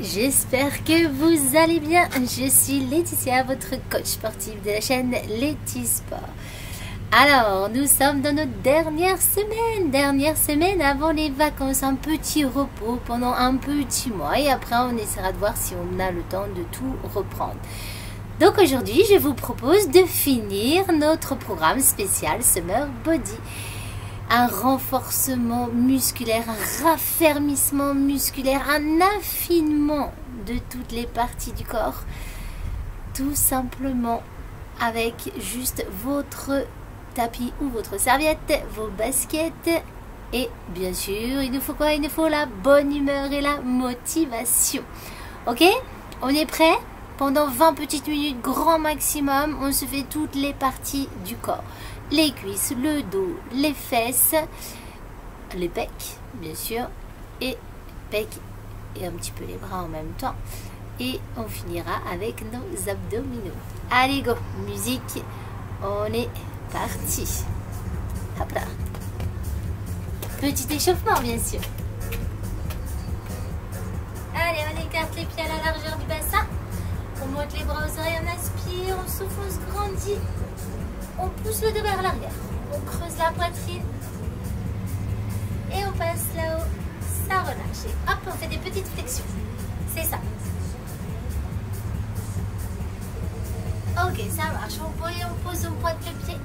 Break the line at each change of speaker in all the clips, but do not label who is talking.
j'espère que vous allez bien. Je suis Laetitia, votre coach sportif de la chaîne Sport. Alors, nous sommes dans notre dernière semaine, dernière semaine avant les vacances, un petit repos pendant un petit mois et après on essaiera de voir si on a le temps de tout reprendre. Donc aujourd'hui, je vous propose de finir notre programme spécial Summer Body un renforcement musculaire, un raffermissement musculaire, un affinement de toutes les parties du corps. Tout simplement avec juste votre tapis ou votre serviette, vos baskets. Et bien sûr, il nous faut quoi? Il nous faut la bonne humeur et la motivation. Ok? On est prêt? Pendant 20 petites minutes, grand maximum, on se fait toutes les parties du corps les cuisses, le dos, les fesses, les pecs, bien sûr, et pecs et un petit peu les bras en même temps. Et on finira avec nos abdominaux. Allez, go, musique, on est parti. Hop là. Petit échauffement, bien sûr. Allez, on écarte les pieds à la largeur du bassin. On monte les bras aux oreilles, on aspire, on souffle, on se grandit on pousse le dos vers l'arrière. On creuse la poitrine. Et on passe là-haut. Ça relâche. Et hop, on fait des petites flexions. C'est ça. Ok, ça marche. On, on pose, on pointe le pied.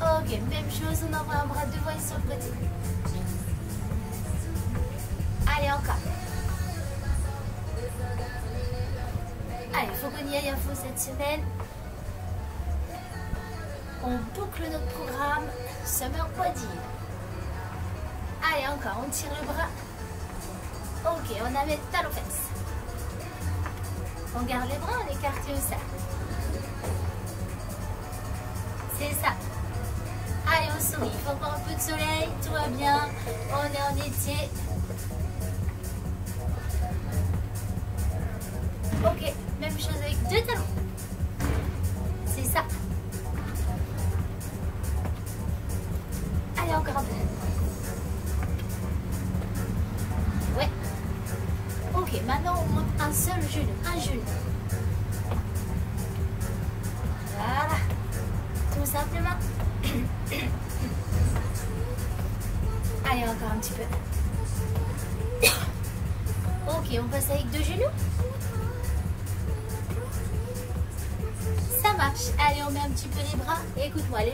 Ok, même chose, on envoie un bras devant et sur le côté. Allez, encore. À fond cette semaine. On boucle notre programme Summer Body. Allez, encore, on tire le bras. Ok, on amène talon fesses. On garde les bras, on écarte au sein. C'est ça. Allez, on sourit. Il faut encore un peu de soleil. Tout va bien. On est en été.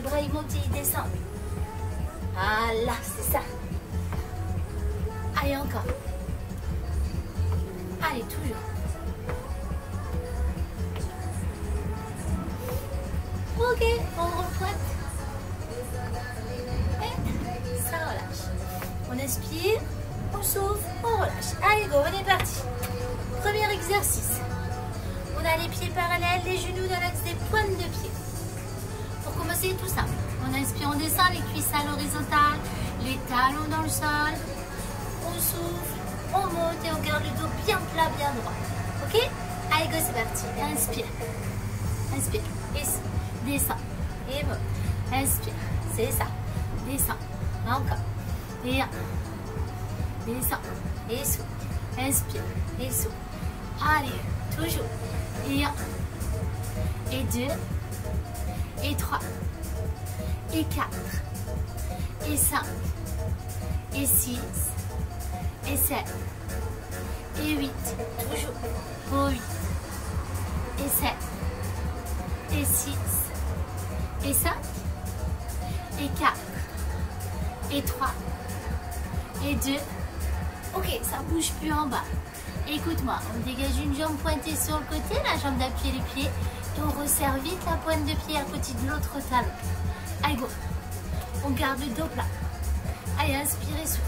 Les bras ils descendent. Voilà, c'est ça. Allez, encore. Allez, toujours. Ok, on repointe. Et ça relâche. On inspire, on souffle, on relâche. Allez, go, on est parti. Premier exercice. On a les pieds parallèles, les genoux dans l'axe des pointes de pied. Commencer, tout simple. On inspire, on descend les cuisses à l'horizontale, les talons dans le sol. On souffle, on monte et on garde le dos bien plat, bien droit. Ok? Allez, go, c'est parti. Inspire. Inspire. Et descend. Et monte. Inspire. C'est ça. Descend. Encore. Et un. Descend. Et souffle. Inspire. Et souffle. Allez, toujours et 1, et 2, et 3, et 4, et 5, et 6, et 7, et 8, toujours, pour 8, et 7, et 6, et 5, et 4, et 3, et 2, ok, ça bouge plus en bas, Écoute-moi, on dégage une jambe pointée sur le côté, la jambe d'appui les pieds, et on resserre vite la pointe de pied à côté de l'autre talon. Allez, go. On garde le dos plat. Allez, inspirez, souffle.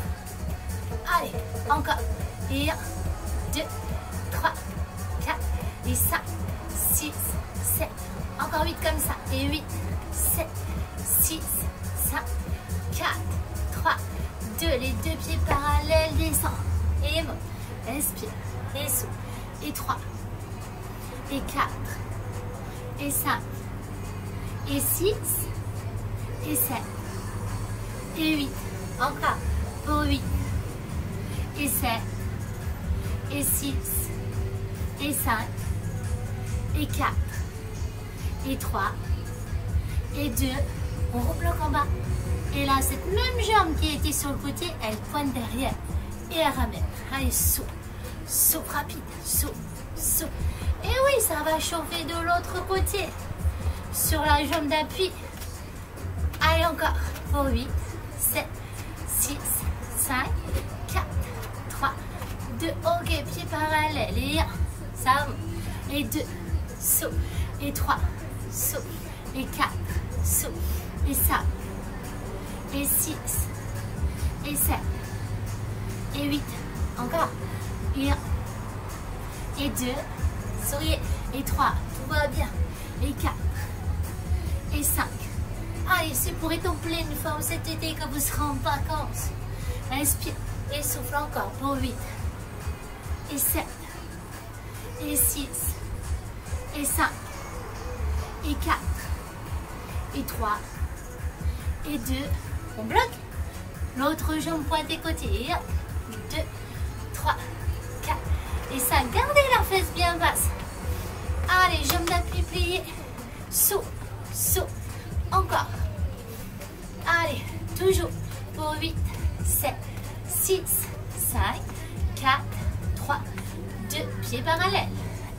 Allez, encore. Et 1, 2, 3, 4, et 5, 6, 7. Encore 8 comme ça. Et 8, 7, 6, 5, 4, 3, 2. Les deux pieds parallèles descendent. Et monte. Inspire. Et souffle. Et 3. Et 4. Et 5. Et 6. Et 7. Et 8. Encore. pour 8. Et 7. Et 6. Et 5. Et 4. Et 3. Et 2. On rebloque en bas. Et là, cette même jambe qui était sur le côté, elle pointe derrière. Et elle ramène. Allez, saut. Saut rapide. Saut. Saut. Et oui, ça va chauffer de l'autre côté. Sur la jambe d'appui. Allez, encore. Pour 8, 7, 6, 5, 4, 3, 2. Ok, pied parallèle. Et 1. Ça Et 2. Saut. Et 3. Saut. Et 4. Saut. Et ça et 6, et 7, et 8, encore, et 1, et 2, souriez, et 3, tout va bien, et 4, et 5. Allez, c'est pour être en pleine forme cet été que vous serez en vacances. Inspire et souffle encore pour 8, et 7, et 6, et 5, et 4, et 3, et 2, on bloque. L'autre jambe pointée côté. 2, 3, 4 et 5. Gardez la fesse bien basse.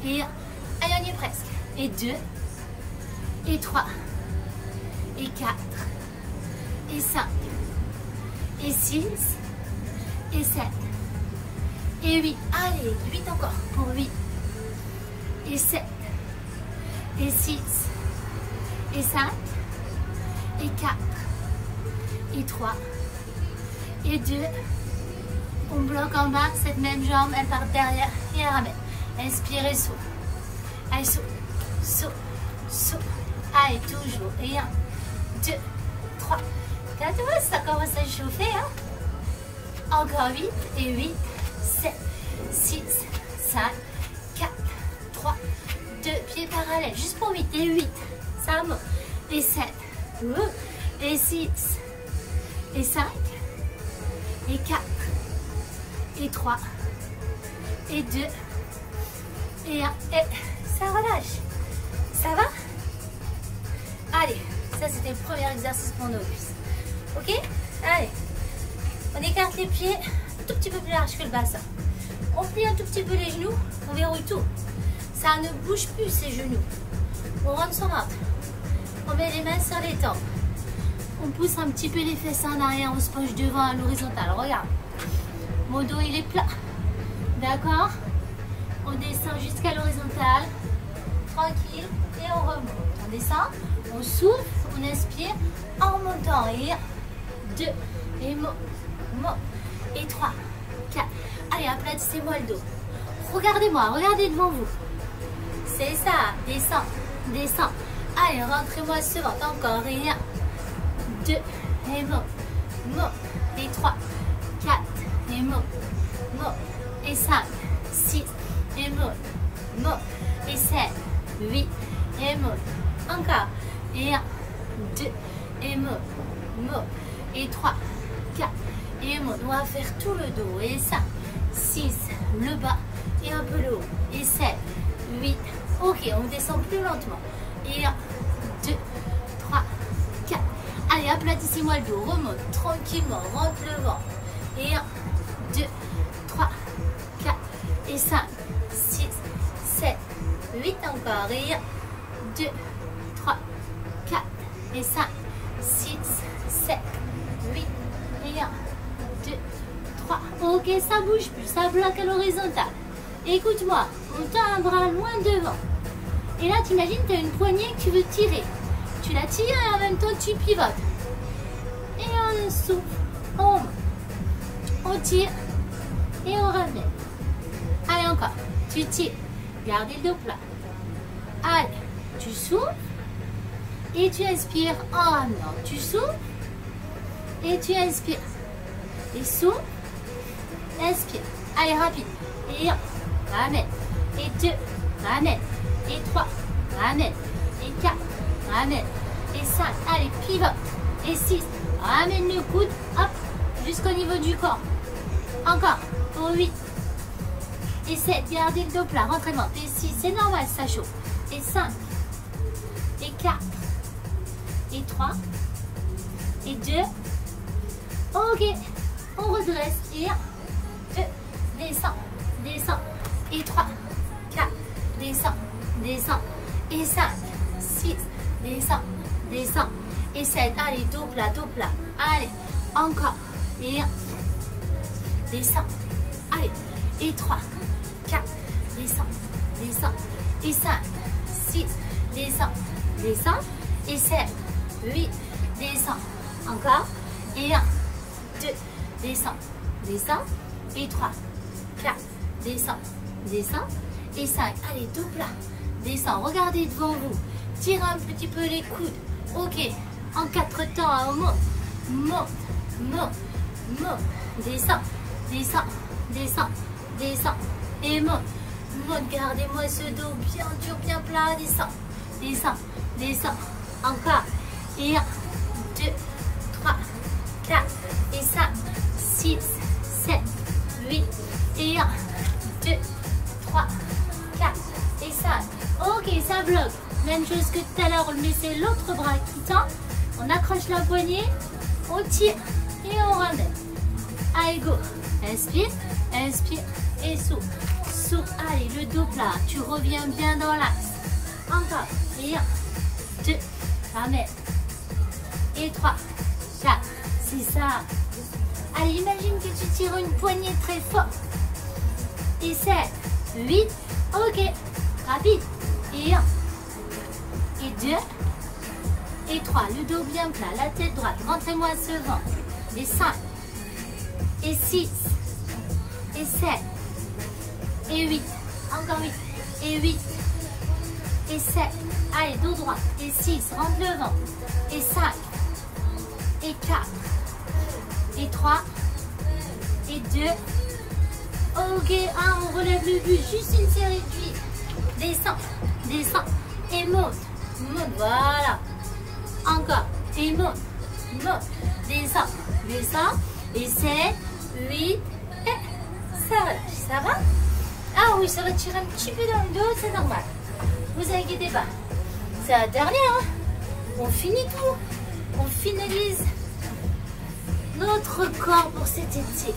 Et 1. Allez, on y est presque. Et 2. Et 3. Et 4 et 5, et 6, et 7, et 8. Allez, 8 encore pour 8, et 7, et 6, et 5, et 4, et 3, et 2. On bloque en bas, cette même jambe, elle part derrière et elle ramène. Inspirez, saut. Allez, saut, saut, saut. Allez, toujours. Et 1, 2, 3, Là, tu vois, ça commence à chauffer. Hein? Encore 8 et 8, 7, 6, 5, 4, 3, 2, pieds parallèles. Juste pour 8 et 8. Ça monte. Et 7, et 6, et 5, et 4, et 3, et 2, et 1. Et ça relâche. Ça va? Allez, ça c'était le premier exercice pour nos cuisses. Ok? Allez. On écarte les pieds un tout petit peu plus large que le bassin. On plie un tout petit peu les genoux. On verrouille tout. Ça ne bouge plus ces genoux. On rentre son ventre. On met les mains sur les tempes. On pousse un petit peu les fesses en arrière. On se penche devant à l'horizontale. Regarde. Mon dos, il est plat. D'accord? On descend jusqu'à l'horizontale. Tranquille. Et on remonte. On descend. On souffle. On inspire en montant. Et 2, et mo, mo, et 3, 4. Allez, aplatissez-moi le dos. Regardez-moi, regardez devant vous. C'est ça, descends, descends. Allez, rentrez-moi ce ventre, encore, et 1, 2, et mo, mo, et 3, 4, et mo, mo, et 5, 6, et mo, mo, et 7, 8, et mo, encore, et 1, 2, et mo, mo, et 3, 4, et on va faire tout le dos, et 5, 6, le bas, et un peu le haut, et 7, 8, ok, on descend plus lentement, et 1, 2, 3, 4, allez, aplatissez-moi le dos, remonte tranquillement, rentre le vent, et 1, 2, 3, 4, et 5, 6, 7, 8 encore, et 1, 2, 3, 4, et 5, 6, 7, 8 et 1, 2, 3. Ok, ça bouge plus, ça bloque à l'horizontale. Écoute-moi, on tend un bras loin devant. Et là, tu imagines, tu as une poignée que tu veux tirer. Tu la tires et en même temps, tu pivotes. Et on souffle, on on tire et on ramène. Allez, encore. Tu tires. Gardez le dos plat. Allez, tu souffles et tu inspires en ramenant. Tu souffles et tu inspires. Et souffle. Inspire. Allez, rapide. Et 1. Ramène. Et 2. Ramène. Et 3. Ramène. Et 4. Ramène. Et 5. Allez, pivote. Et 6. Ramène le coude. Hop. jusqu'au niveau du corps. Encore, pour 8. Et 7, gardez le dos plat, rentrez devant. Et 6, c'est normal, ça chauffe. Et 5. Et 4. Et 3. Et 2. Ok, on redresse. Et 1, 2, descend, descend. Et 3, 4, descend, descend. Et 5, 6, descend, descend. Et 7, allez, dos plat, dos plat. Allez, encore. Et 1, descend. Allez, et 3, 4, descend, descend. Et 5, 6, descend, descend. Et 7, 8, descend. Encore. Et 1, 2, descend, descend. Et 3, 4, descend, descend. Et 5, allez, tout plat. Descend, regardez devant vous. Tirez un petit peu les coudes. Ok, en quatre temps, on monte, monte, monte, monte. Descend, descend, descend, descend. Et monte, monte. Gardez-moi ce dos bien dur, bien plat. Descend, descend, descend. Encore. Et 1, 2, 3, 4, et 5, 6, 7, 8, et 1, 2, 3, 4, et 5. Ok, ça bloque. Même chose que tout à l'heure, on met c'est l'autre bras qui tend. On accroche la poignée, on tire et on ramène. Allez, go. Inspire, inspire et souffle. Allez, le dos plat. Tu reviens bien dans l'axe. Encore. Et 1, 2, ramène. Et 3, 4, c'est ça. Allez, imagine que tu tires une poignée très fort. Et 7, 8, ok. Rapide. Et 1, et 2, et 3. Le dos bien plat, la tête droite. Rentrez-moi ce vent. Et 5, et 6, et 7, et 8. Encore 8, et 8, et 7. Allez, dos droit. Et 6, rentre le vent. Et 5, et 4, et 3, et 2. Ok, 1, on relève le but, juste une série de 8. Descends, descends, et monte, monte, voilà. Encore, et monte, monte, descends, descends, et 7, 8, et ça ça va? Ah oui, ça va tirer un petit peu dans le dos, c'est normal. Vous inquiétez pas. C'est la dernière, hein on finit tout. On finalise notre corps pour cet été.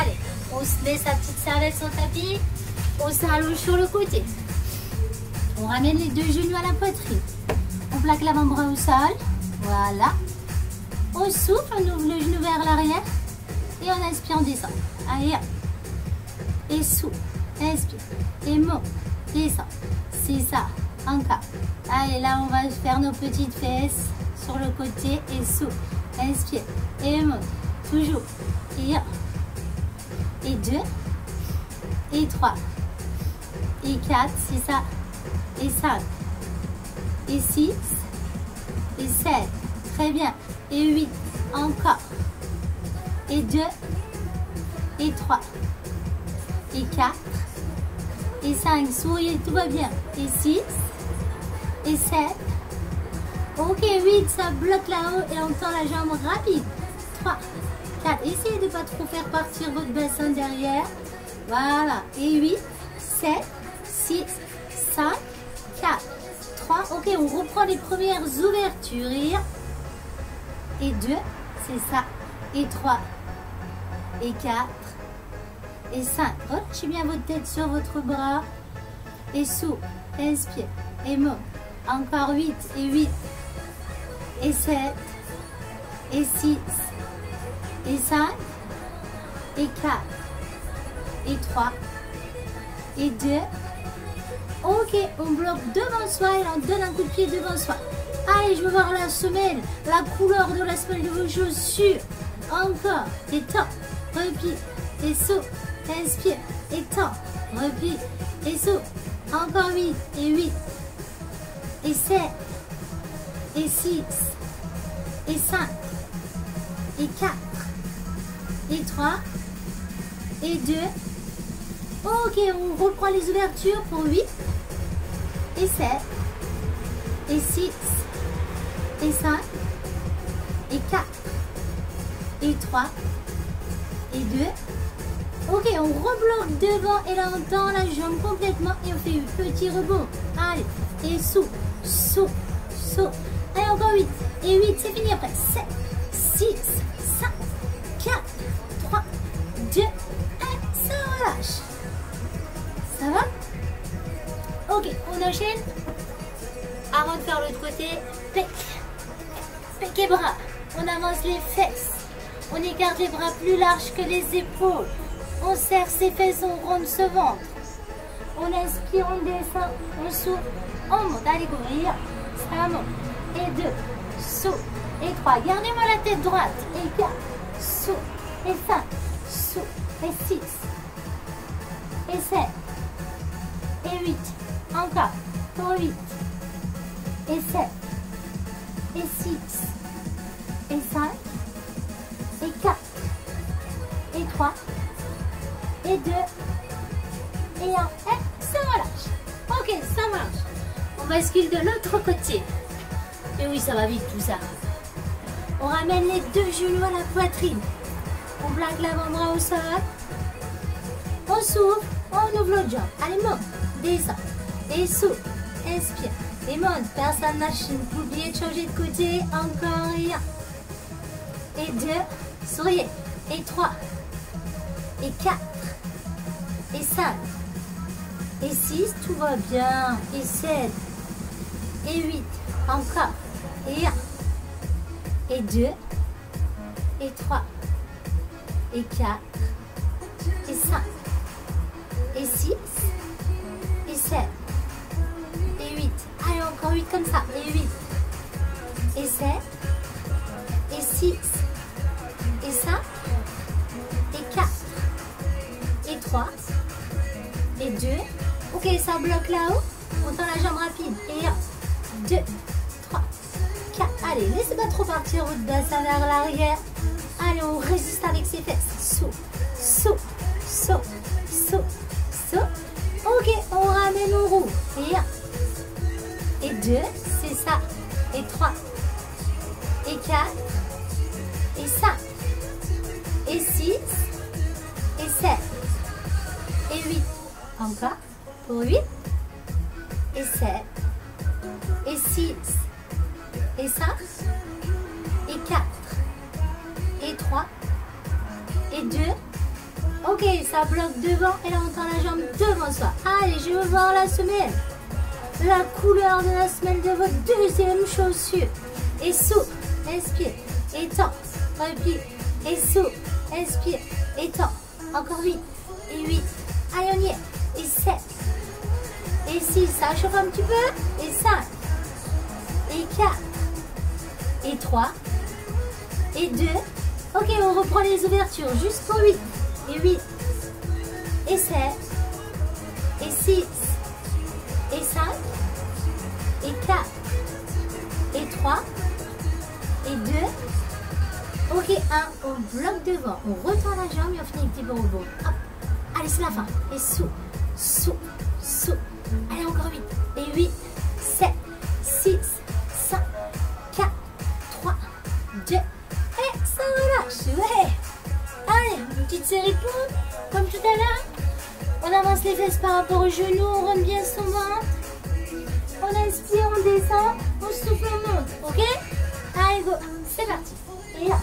Allez, on se met sa petite serviette sur le tapis. On s'allonge sur le côté. On ramène les deux genoux à la poitrine. On plaque l'avant-bras au sol. Voilà. On souffle, on ouvre le genou vers l'arrière. Et on inspire, on descend. Allez, et souffle, inspire, et monte, descend. C'est ça, encore. Allez, là, on va faire nos petites fesses sur le côté et souffle. Inspire et monte. Toujours. Et 1. Et 2. Et 3. Et 4. C'est ça. Et 5. Et 6. Et 7. Très bien. Et 8. Encore. Et 2. Et 3. Et 4. Et 5. Souriez, tout va bien. Et 6. Et 7. Ok, 8, ça bloque là-haut et on tend la jambe rapide. 3, 4, essayez de ne pas trop faire partir votre bassin derrière. Voilà, et 8, 7, 6, 5, 4, 3. Ok, on reprend les premières ouvertures. Et 2, c'est ça. Et 3, et 4, et 5. Relâchez bien votre tête sur votre bras. Et sous, inspire, et monte. Encore 8, et 8, et 7, et 6, et 5, et 4, et 3, et 2. Ok, on bloque devant soi et on donne un coup de pied devant soi. Allez, je veux voir la semelle, la couleur de la semelle de vos chaussures. Encore, et temps, repli, et saut, inspire, et temps, repli, et saut. Encore 8, et 8, et 7, et 6, et 5, et 4, et 3, et 2. Ok, on reprend les ouvertures pour 8, et 7, et 6, et 5, et 4, et 3, et deux. Ok, on rebloque devant et là on tend la jambe complètement et on fait un petit rebond. Allez, et saut, saut, saut. Allez, encore 8. Et 8, c'est fini après. 7, 6, 5, 4, 3, 2, 1. Ça relâche. Ça va? Ok, on enchaîne. Avant de faire l'autre côté, pec. Pec et bras. On avance les fesses. On écarte les bras plus larges que les épaules. On serre ses fesses, on ronde ce ventre. On inspire, on descend, on souffle, on monte. Allez, courir. Ça monte. Et deux, saut. Et trois. Gardez-moi la tête droite. Et quatre, saut. Et cinq, saut. Et six. Et sept. Et huit. Encore. Pour huit. Et sept. Et six. Et cinq. Et quatre. Et trois et deux, et un, et ça relâche. Ok, ça marche. On bascule de l'autre côté. Et oui, ça va vite tout ça. On ramène les deux genoux à la poitrine. On plaque l'avant-bras au sol. On s'ouvre, on ouvre l'autre jambe. Allez, monte, descend, et souffle, inspire, et monte. Personne machine. Oubliez de changer de côté. Encore rien. Et deux, souriez. Et trois, et quatre, et 5, et 6, tout va bien, et 7, et 8, encore, et 1, et 2, et 3, et 4, et 5, et 6, et 7, et 8, allez encore 8 comme ça, et 8, et 7, et 6, et 5, et 4, et 3, et 2. Ok, ça bloque là-haut. On tend la jambe rapide. Et 1, 2, 3, 4. Allez, laissez pas trop partir votre bassin vers l'arrière. Allez, on résiste avec ses fesses. Saut, Encore. Pour 8. Et 7. Et 6. Et 5. Et 4. Et 3. Et 2. Ok, ça bloque devant et là on tend la jambe devant soi. Allez, je veux voir la semelle. La couleur de la semelle de votre deuxième chaussure. Et souffle, inspire, et tend, replie, et souffle, inspire, et tend. Encore 8, et 8. Allez, on y est et 7 et 6, ça chauffe un petit peu, et 5 et 4 et 3 et 2. Ok, on reprend les ouvertures jusqu'au 8 et 8 et 7 et 6 et 5 et 4 et 3 et 2. Ok, 1, on bloque devant, on retend la jambe. Et on finit avec petit rebond. Hop. Allez, c'est la fin. Et sous saut, saut. Allez, encore 8. Et 8, 7, 6, 5, 4, 3, 2. Et ça relâche. Ouais. Allez, une petite série de pompes, comme tout à l'heure. On avance les fesses par rapport aux genoux, on rentre bien son ventre. On inspire, on descend, on souffle, on monte. Ok? Allez, go. C'est parti. Et 1,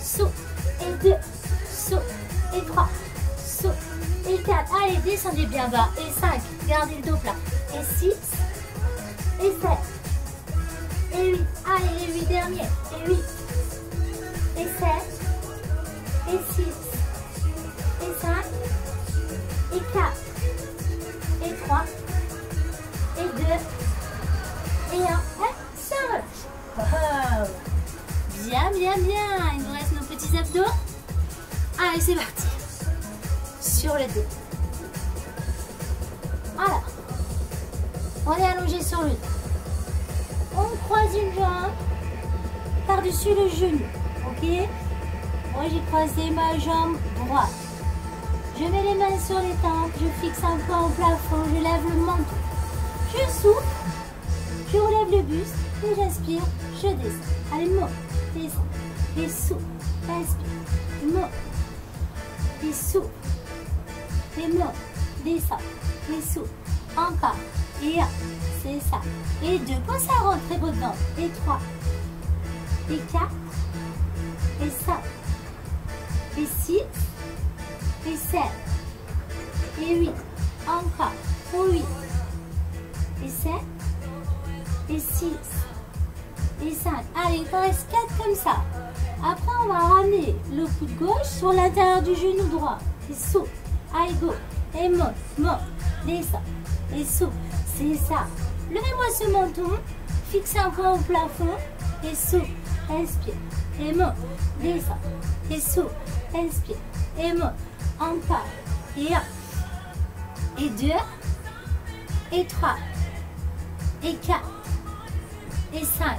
saut. Et 2, Allez, descendez bien bas. Et 5. Gardez le dos plat. Et 6. Et 7. Et 8. Allez, les 8 derniers. Et 8. Et 7. Fixe un au plafond, je lève le menton. Je souffle, je relève le buste et j'inspire, je descends. Allez, monte, descends, et souffle, inspire, monte, et souffle. Et monte, descend, et souffle. Encore. Et un, c'est ça. Et deux, quand ça rentre très dedans. Et trois. Et quatre. Et cinq. Et six. Et sept. Et huit. Encore. Pour huit. Et sept. Et six. Et cinq. Allez, il reste quatre comme ça. Après, on va ramener le coude gauche sur l'intérieur du genou droit. Et souffle. Allez, go. Et monte, monte, descend. Et souffle. C'est ça. Levez-moi ce menton. Fixez encore au plafond. Et souffle. Inspire. Et monte. Descend. Et souffle. Inspire. Et monte. Encore. Et un. Et deux. Et trois. Et quatre. Et cinq.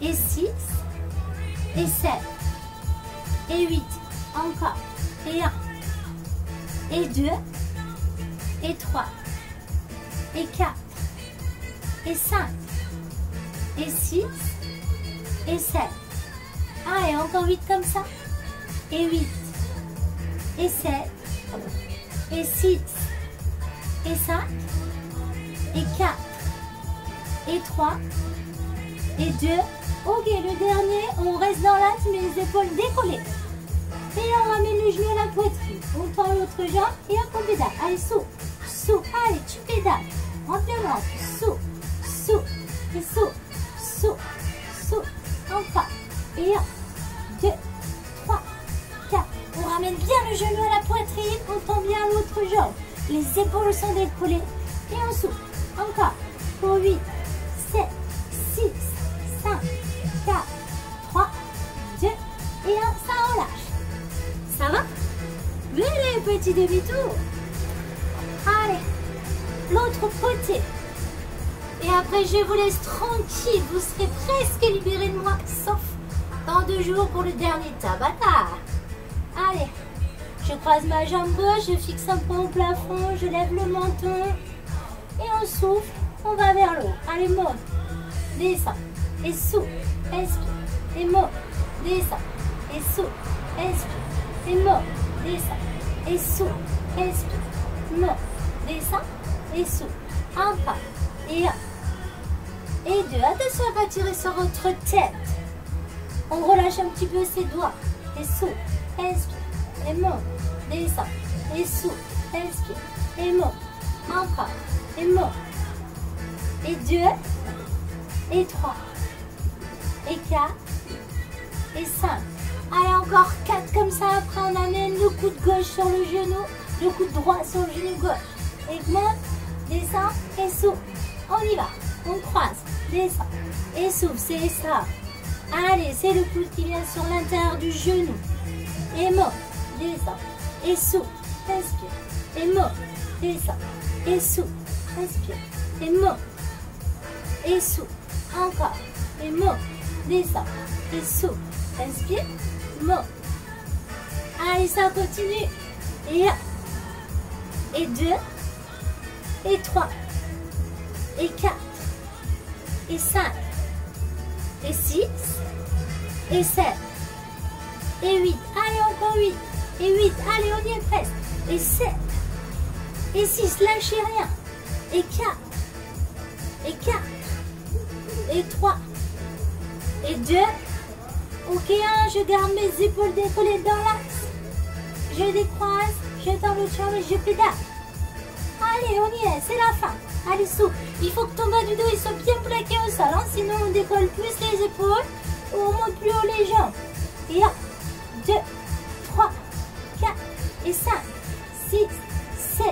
Et six et 7, et 8, encore, et 1, et 2, et 3, et 4, et 5, et 6, et 7. Ah, et encore 8 comme ça. Et 8, et 7, et 6, et 5, et 4, et 3, et 2, Ok, le dernier, on reste dans l'axe, mais les épaules décollées. Et on ramène le genou à la poitrine. On tend l'autre jambe et on pédale. Allez, saut, saut. Allez, tu pédales. En violence. Saut, saut, et saut, saut, saut. Encore. Et un, deux, trois, quatre. On ramène bien le genou à la poitrine. On tend bien l'autre jambe. Les épaules sont décollées. Et on saute. Encore. Pour 8, 7, 6, 5, 4, 3, 2 et 1. Ça relâche. Ça va? Venez, petit demi-tour. Allez, l'autre côté. Et après, je vous laisse tranquille. Vous serez presque libéré de moi, sauf dans deux jours pour le dernier tabata. Allez, je croise ma jambe gauche, je fixe un point au plafond, je lève le menton. Et on souffle, on va vers l'eau. Allez, monte, descend, et souffle, inspire, et monte, descend, et souffle, inspire, et monte, descend, et souffle, inspire, monte, descend, et souffle. Encore, et un, et deux. Attention à pas tirer sur votre tête. On relâche un petit peu ses doigts, et souffle, inspire, et monte, descend, et souffle, inspire, et monte, encore, et monte, et deux, et trois, et quatre, et cinq. Allez, encore quatre comme ça. Après, on amène le coude gauche sur le genou, le coude droit sur le genou gauche. Et monte, descend, et souffle. On y va. On croise, descend, et souffle. C'est ça. Allez, c'est le coude qui vient sur l'intérieur du genou. Et monte, descend, Inspire. Et monte, descend, et. Inspire. Et souffle. Encore. Et monte, descend, et souffle. Inspire, monte. Allez, ça continue. Et un, et deux, et trois, et quatre, et cinq, et six, et sept, et huit. Allez, encore huit. Et huit. Allez, on y est presque. Et sept, et six. Lâchez rien. Et quatre, et quatre, et trois, et deux. Ok, un, je garde mes épaules décollées dans l'axe. Je décroise, je tends le champ et je pédale. Allez, on y est, c'est la fin. Allez, souffle. Il faut que ton bas du dos il soit bien plaqué au sol, hein, sinon on décolle plus les épaules on monte plus haut les jambes. Et 1, 2, 3, 4 et 5, 6, 7,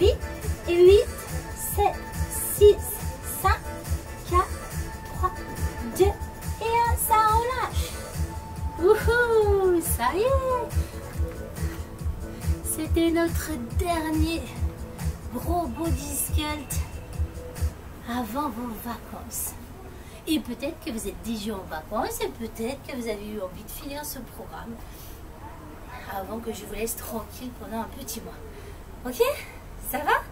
8 et 8, 7, 6, 5, 4, 3, 2 et 1. Ça relâche. Wouhou, ça y est. C'était notre dernier gros body sculpt avant vos vacances. Et peut-être que vous êtes déjà en vacances et peut-être que vous avez eu envie de finir ce programme avant que je vous laisse tranquille pendant un petit mois. Ok? Ça va?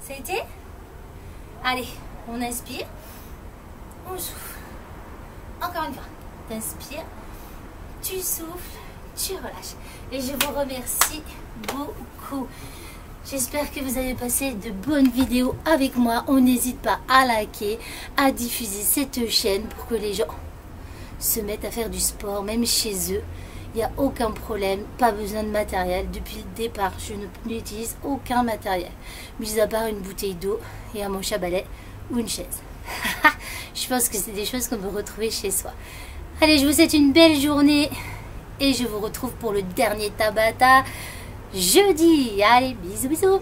Ça a été? Allez, on inspire. On souffle. Encore une fois. T'inspires. Tu souffles. tu relâches. Et je vous remercie beaucoup. J'espère que vous avez passé de bonnes vidéos avec moi. On n'hésite pas à liker, à diffuser cette chaîne pour que les gens se mettent à faire du sport, même chez eux. Il n'y a aucun problème, pas besoin de matériel. Depuis le départ, je n'utilise aucun matériel, mis à part une bouteille d'eau et un manche à balai ou une chaise. je pense que c'est des choses qu'on peut retrouver chez soi. Allez, je vous souhaite une belle journée et je vous retrouve pour le dernier Tabata jeudi. Allez, bisous bisous